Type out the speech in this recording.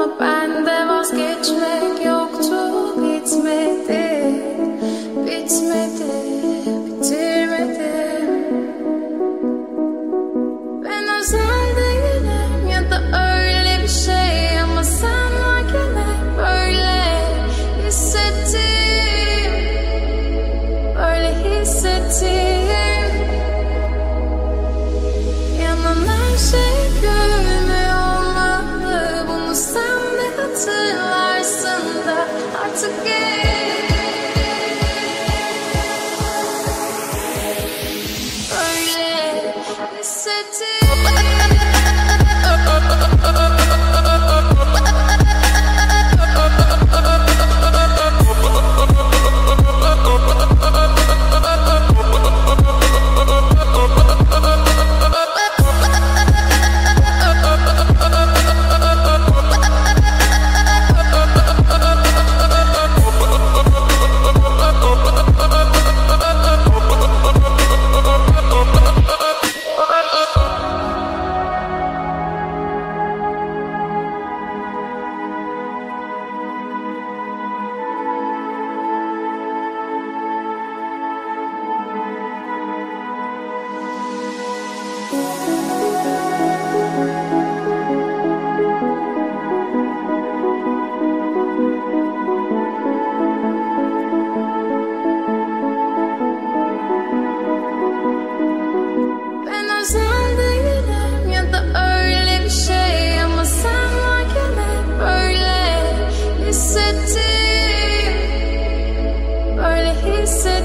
Ama bende vazgeçmek yoktu bitmedi bitmedi bitirmedim ben özel değilim ya da öyle bir şey ama sen varken hep böyle hissettim böyle hissettim. Yanan her şey da